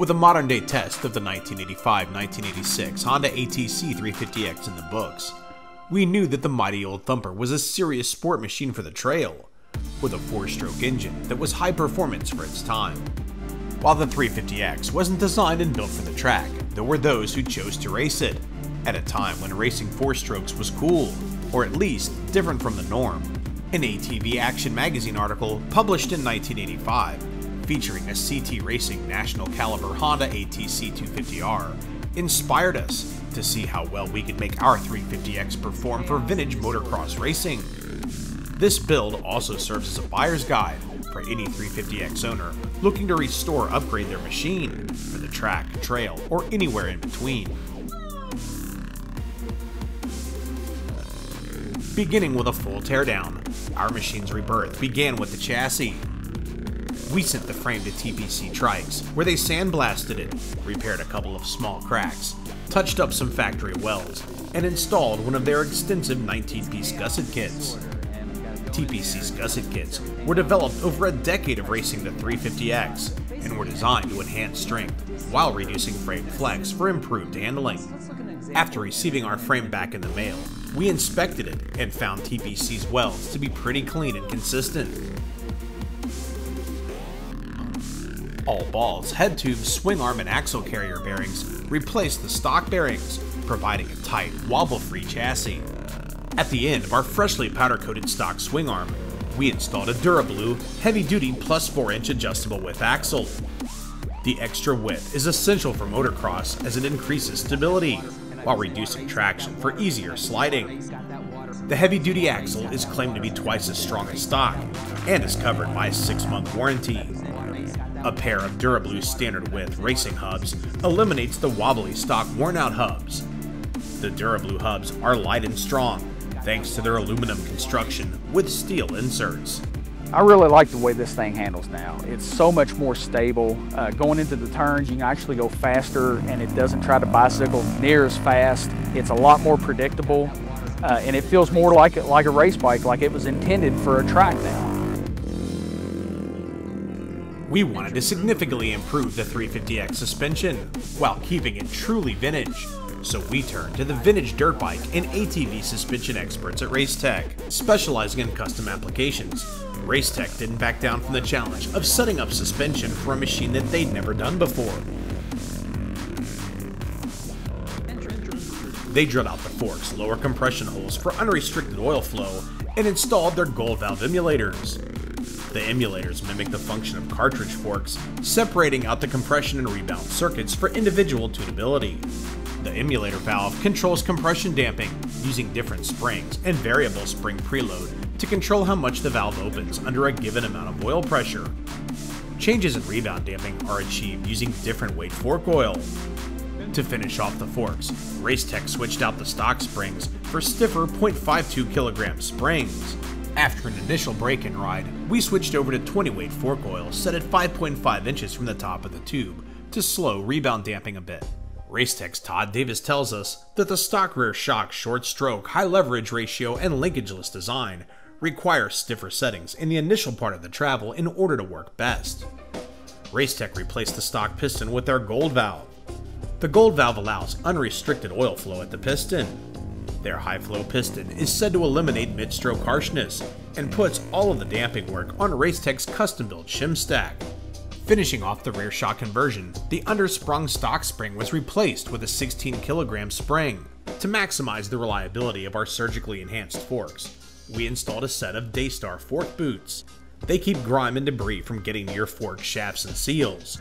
With a modern day test of the 1985-1986 Honda ATC 350X in the books, we knew that the mighty old Thumper was a serious sport machine for the trail, with a four-stroke engine that was high performance for its time. While the 350X wasn't designed and built for the track, there were those who chose to race it, at a time when racing four strokes was cool, or at least different from the norm. An ATV Action magazine article published in 1985 featuring a CT Racing National Caliber Honda ATC 250R, inspired us to see how well we could make our 350X perform for vintage motocross racing. This build also serves as a buyer's guide for any 350X owner looking to restore or upgrade their machine for the track, trail, or anywhere in between. Beginning with a full teardown, our machine's rebirth began with the chassis, we sent the frame to TPC Trikes, where they sandblasted it, repaired a couple of small cracks, touched up some factory welds, and installed one of their extensive 19 piece gusset kits. TPC's gusset kits were developed over a decade of racing the 350X and were designed to enhance strength while reducing frame flex for improved handling. After receiving our frame back in the mail, we inspected it and found TPC's welds to be pretty clean and consistent. All balls, head tubes, swing arm, and axle carrier bearings replaced the stock bearings, providing a tight, wobble-free chassis. At the end of our freshly powder-coated stock swing arm, we installed a Durablue heavy-duty plus 4-inch adjustable width axle. The extra width is essential for motocross as it increases stability, while reducing traction for easier sliding. The heavy-duty axle is claimed to be twice as strong as stock, and is covered by a 6-month warranty. A pair of Durablue standard width racing hubs eliminates the wobbly stock worn out hubs. The Durablue hubs are light and strong, thanks to their aluminum construction with steel inserts. I really like the way this thing handles now. It's so much more stable. Uh, going into the turns, you can actually go faster and it doesn't try to bicycle near as fast. It's a lot more predictable uh, and it feels more like, like a race bike, like it was intended for a track now. We wanted to significantly improve the 350X suspension while keeping it truly vintage. So we turned to the vintage dirt bike and ATV suspension experts at Racetech, specializing in custom applications. Racetech didn't back down from the challenge of setting up suspension for a machine that they'd never done before. They drilled out the forks, lower compression holes for unrestricted oil flow, and installed their gold valve emulators. The emulators mimic the function of cartridge forks, separating out the compression and rebound circuits for individual tunability. The emulator valve controls compression damping using different springs and variable spring preload to control how much the valve opens under a given amount of oil pressure. Changes in rebound damping are achieved using different weight fork oil. To finish off the forks, Racetech switched out the stock springs for stiffer 0.52 kg springs. After an initial break-in ride, we switched over to 20 weight fork oil set at 5.5 inches from the top of the tube to slow rebound damping a bit. Racetech's Todd Davis tells us that the stock rear shock short stroke, high leverage ratio, and linkageless design require stiffer settings in the initial part of the travel in order to work best. Racetech replaced the stock piston with their gold valve. The gold valve allows unrestricted oil flow at the piston, their high flow piston is said to eliminate mid stroke harshness and puts all of the damping work on Racetech's custom built shim stack. Finishing off the rear shock conversion, the undersprung stock spring was replaced with a 16 kilogram spring. To maximize the reliability of our surgically enhanced forks, we installed a set of Daystar fork boots. They keep grime and debris from getting near fork shafts and seals,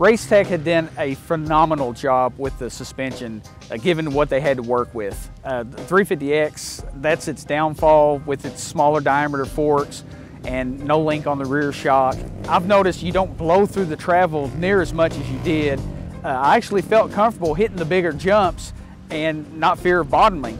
Racetech had done a phenomenal job with the suspension, uh, given what they had to work with. Uh, the 350X, that's its downfall with its smaller diameter forks and no link on the rear shock. I've noticed you don't blow through the travel near as much as you did. Uh, I actually felt comfortable hitting the bigger jumps and not fear of bottoming.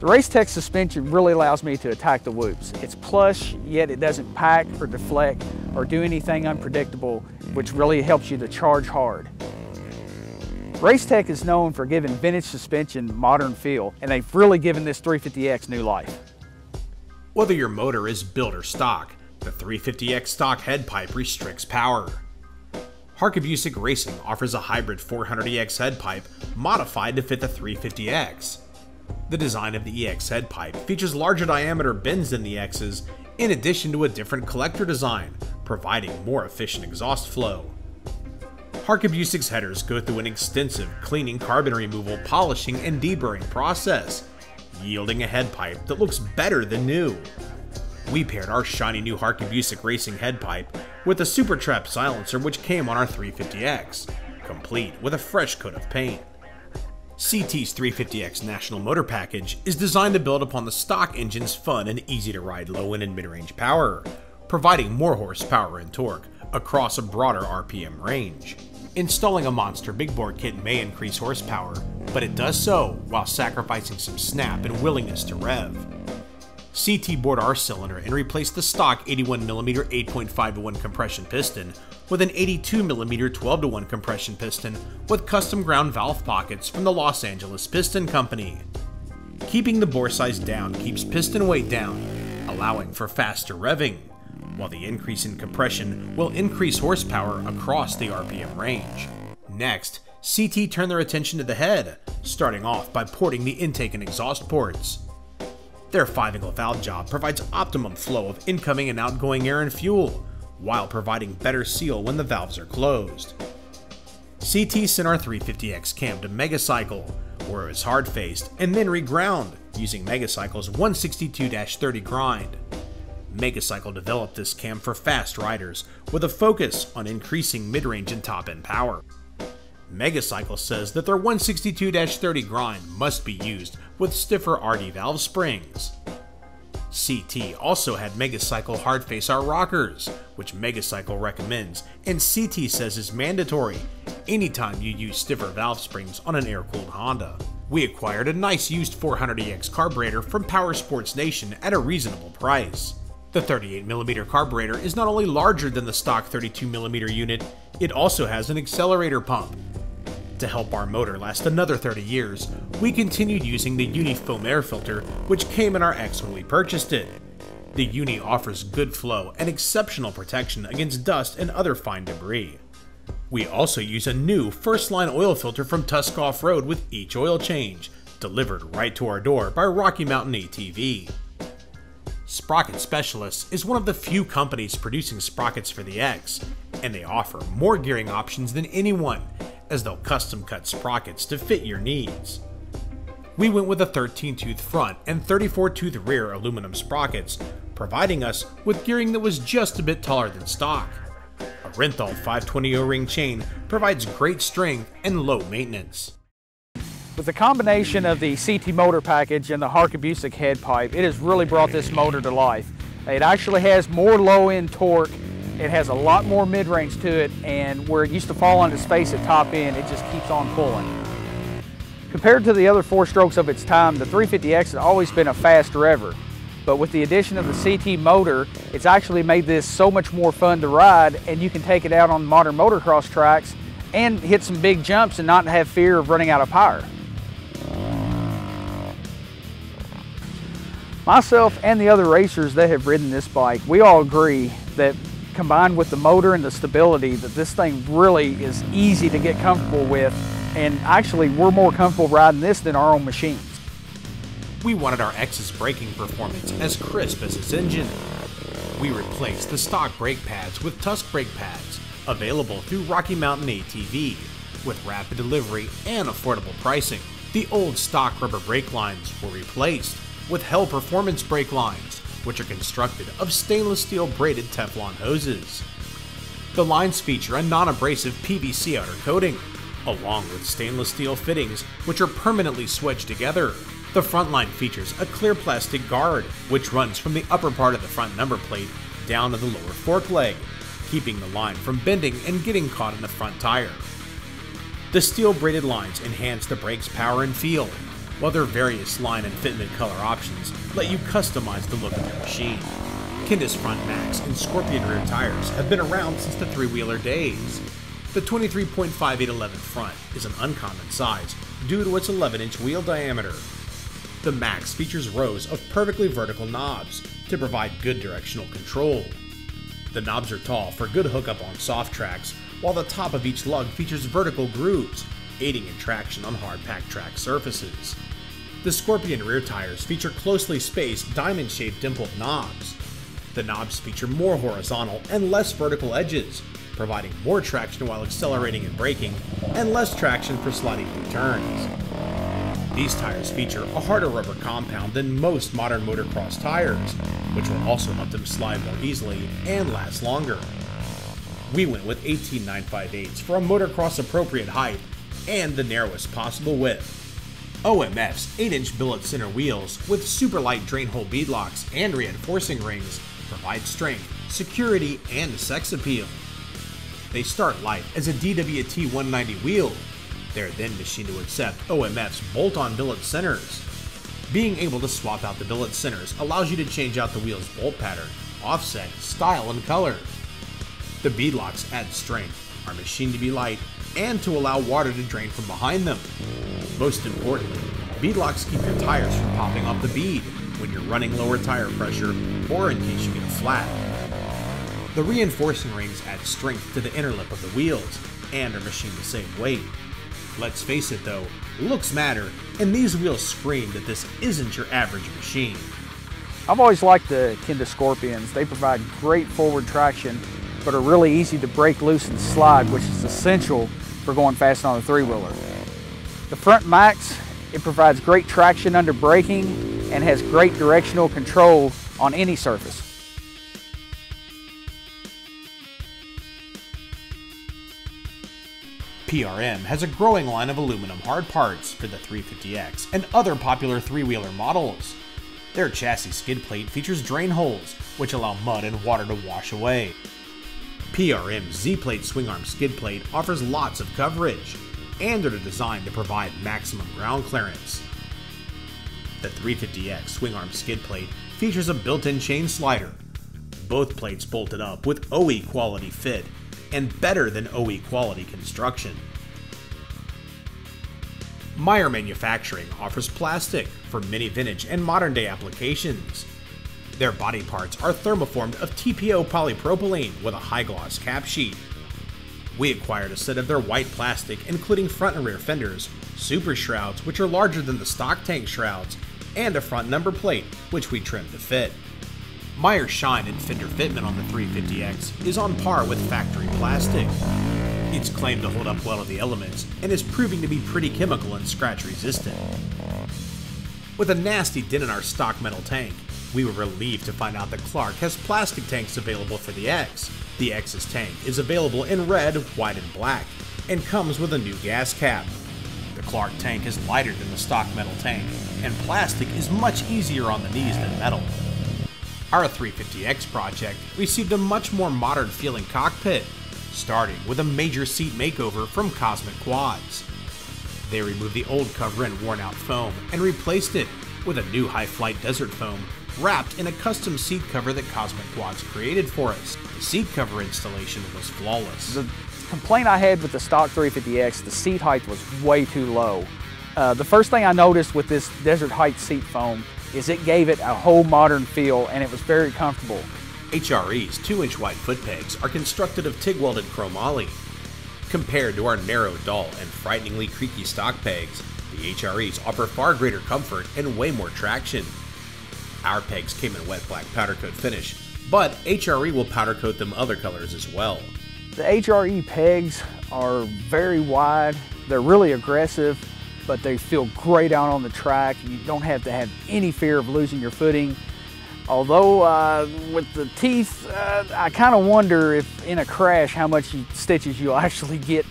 The Racetech suspension really allows me to attack the whoops. It's plush, yet it doesn't pack or deflect or do anything unpredictable, which really helps you to charge hard. Racetech is known for giving vintage suspension modern feel, and they've really given this 350X new life. Whether your motor is built or stock, The 350X stock head pipe restricts power. Harkabusic Racing offers a hybrid 400EX head pipe modified to fit the 350X. The design of the EX head pipe features larger diameter bends than the X's, in addition to a different collector design, providing more efficient exhaust flow. Harkabusic's headers go through an extensive cleaning, carbon removal, polishing, and deburring process, yielding a head pipe that looks better than new. We paired our shiny new Harkabusic Racing head pipe with a Supertrapp silencer which came on our 350X, complete with a fresh coat of paint. CT's 350X National Motor Package is designed to build upon the stock engine's fun and easy to ride low end and mid range power, providing more horsepower and torque across a broader RPM range. Installing a monster big bore kit may increase horsepower, but it does so while sacrificing some snap and willingness to rev. CT bored our cylinder and replaced the stock 81mm 8.5-1 compression piston with an 82mm 12-1 compression piston with custom ground valve pockets from the Los Angeles Piston Company. Keeping the bore size down keeps piston weight down, allowing for faster revving while the increase in compression will increase horsepower across the RPM range. Next, CT turned their attention to the head, starting off by porting the intake and exhaust ports. Their 5-angle valve job provides optimum flow of incoming and outgoing air and fuel, while providing better seal when the valves are closed. CT sent our 350X cam to Megacycle, where it was hard-faced and then reground using Megacycle's 162-30 grind. Megacycle developed this cam for fast riders, with a focus on increasing mid-range and top-end power. Megacycle says that their 162-30 grind must be used with stiffer RD valve springs. CT also had Megacycle hardface R rockers, which Megacycle recommends, and CT says is mandatory anytime you use stiffer valve springs on an air-cooled Honda. We acquired a nice used 400EX carburetor from Power Sports Nation at a reasonable price. The 38mm carburetor is not only larger than the stock 32mm unit, it also has an accelerator pump. To help our motor last another 30 years, we continued using the Uni foam air filter, which came in our X when we purchased it. The Uni offers good flow and exceptional protection against dust and other fine debris. We also use a new first line oil filter from Tusk Off Road with each oil change, delivered right to our door by Rocky Mountain ATV. Sprocket Specialists is one of the few companies producing sprockets for the X, and they offer more gearing options than anyone, as they'll custom cut sprockets to fit your needs. We went with a 13 tooth front and 34 tooth rear aluminum sprockets, providing us with gearing that was just a bit taller than stock. A Renthal 520 O-ring chain provides great strength and low maintenance. With the combination of the CT motor package and the Harkabusic head pipe, it has really brought this motor to life. It actually has more low-end torque, it has a lot more mid-range to it, and where it used to fall on its face at top end, it just keeps on pulling. Compared to the other four strokes of its time, the 350X has always been a fast rever. But with the addition of the CT motor, it's actually made this so much more fun to ride, and you can take it out on modern motocross tracks and hit some big jumps and not have fear of running out of power. Myself and the other racers that have ridden this bike, we all agree that combined with the motor and the stability, that this thing really is easy to get comfortable with. And actually, we're more comfortable riding this than our own machines. We wanted our X's braking performance as crisp as its engine. We replaced the stock brake pads with Tusk brake pads, available through Rocky Mountain ATV, with rapid delivery and affordable pricing. The old stock rubber brake lines were replaced with HEL Performance brake lines, which are constructed of stainless steel braided Teflon hoses. The lines feature a non-abrasive PVC outer coating, along with stainless steel fittings which are permanently swedged together. The front line features a clear plastic guard, which runs from the upper part of the front number plate down to the lower fork leg, keeping the line from bending and getting caught in the front tire. The steel braided lines enhance the brake's power and feel, while their various line and fitment color options let you customize the look of your machine. Kenda's front max and Scorpion rear tires have been around since the three-wheeler days. The 23.5811 front is an uncommon size due to its 11-inch wheel diameter. The Max features rows of perfectly vertical knobs to provide good directional control. The knobs are tall for good hookup on soft tracks, while the top of each lug features vertical grooves, aiding in traction on hard packed track surfaces. The Scorpion rear tires feature closely spaced diamond shaped dimpled knobs. The knobs feature more horizontal and less vertical edges, providing more traction while accelerating and braking, and less traction for sliding through turns. These tires feature a harder rubber compound than most modern motocross tires, which will also help them slide more easily and last longer. We went with 18 958s for a motocross appropriate height and the narrowest possible width. OMF's 8 inch billet center wheels with super light drain hole beadlocks and reinforcing rings provide strength, security, and sex appeal. They start light as a DWT 190 wheel. They're then machined to accept OMF's bolt on billet centers. Being able to swap out the billet centers allows you to change out the wheel's bolt pattern, offset, style, and color. The beadlocks add strength, are machined to be light, and to allow water to drain from behind them. Most importantly, beadlocks keep your tires from popping off the bead when you're running lower tire pressure or in case you get a flat. The reinforcing rings add strength to the inner lip of the wheels and are machined the same weight. Let's face it though, looks matter, and these wheels scream that this isn't your average machine. I've always liked the Kenda Scorpions. They provide great forward traction, but are really easy to break loose and slide, which is essential for going fast on a three-wheeler. The front Max, it provides great traction under braking and has great directional control on any surface. PRM has a growing line of aluminum hard parts for the 350X and other popular three-wheeler models. Their chassis skid plate features drain holes, which allow mud and water to wash away. PRM's Z-plate swing arm skid plate offers lots of coverage, and are designed to provide maximum ground clearance. The 350X swing arm skid plate features a built-in chain slider. Both plates bolted up with OE quality fit and better than OE quality construction. Maier Manufacturing offers plastic for many vintage and modern day applications. Their body parts are thermoformed of TPO polypropylene with a high gloss cap sheet. We acquired a set of their white plastic, including front and rear fenders, super shrouds, which are larger than the stock tank shrouds, and a front number plate, which we trimmed to fit. Maier shine and fender fitment on the 350X is on par with factory plastic. It's claimed to hold up well to the elements and is proving to be pretty chemical and scratch resistant. With a nasty dent in our stock metal tank, we were relieved to find out that Clarke has plastic tanks available for the X. The X's tank is available in red, white, and black, and comes with a new gas cap. The Clarke tank is lighter than the stock metal tank, and plastic is much easier on the knees than metal. Our 350X project received a much more modern feeling cockpit, starting with a major seat makeover from Cosmic Quads. They removed the old cover and worn out foam and replaced it with a new high flight desert foam wrapped in a custom seat cover that Cosmic Quads created for us. The seat cover installation was flawless. The complaint I had with the stock 350X, the seat height was way too low. Uh, the first thing I noticed with this Desert Height seat foam is it gave it a whole modern feel and it was very comfortable. HRE's 2 inch wide foot pegs are constructed of TIG welded chromoly. Compared to our narrow, dull, and frighteningly creaky stock pegs, the HREs offer far greater comfort and way more traction. Our pegs came in wet black powder coat finish, but HRE will powder coat them other colors as well. The HRE pegs are very wide, they're really aggressive, but they feel great out on the track. You don't have to have any fear of losing your footing. Although uh, with the teeth, uh, I kind of wonder if in a crash how much stitches you'll actually get.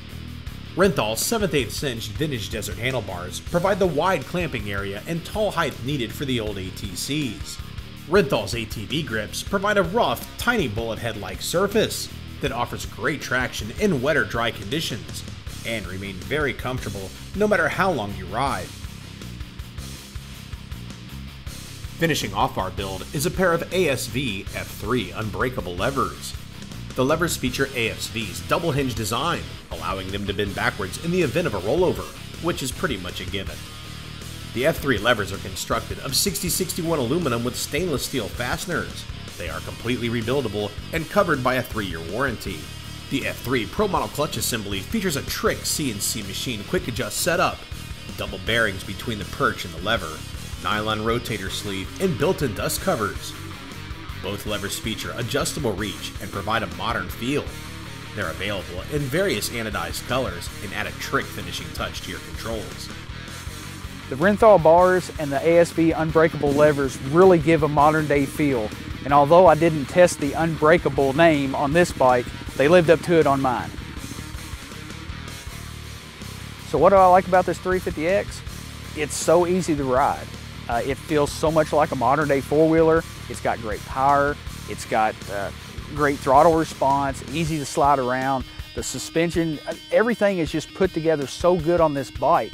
Renthal's 7th 8 inch vintage desert handlebars provide the wide clamping area and tall height needed for the old ATCs. Renthal's ATV grips provide a rough, tiny bullet head like surface that offers great traction in wet or dry conditions and remain very comfortable no matter how long you ride. Finishing off our build is a pair of ASV F3 unbreakable levers. The levers feature ASV's double hinge design, allowing them to bend backwards in the event of a rollover, which is pretty much a given. The F3 levers are constructed of 6061 aluminum with stainless steel fasteners. They are completely rebuildable and covered by a 3-year warranty. The F3 Pro Model clutch assembly features a trick CNC machine quick adjust setup, double bearings between the perch and the lever, nylon rotator sleeve, and built-in dust covers. Both levers feature adjustable reach and provide a modern feel. They're available in various anodized colors and add a trick finishing touch to your controls. The Renthal bars and the ASV unbreakable levers really give a modern day feel, and although I didn't test the unbreakable name on this bike, they lived up to it on mine. So what do I like about this 350X? It's so easy to ride. Uh, it feels so much like a modern day four-wheeler. It's got great power. It's got uh, great throttle response, easy to slide around. The suspension, everything is just put together so good on this bike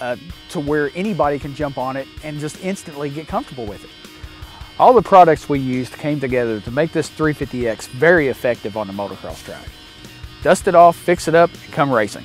uh, to where anybody can jump on it and just instantly get comfortable with it. All the products we used came together to make this 350X very effective on the motocross track. Dust it off, fix it up, and come racing.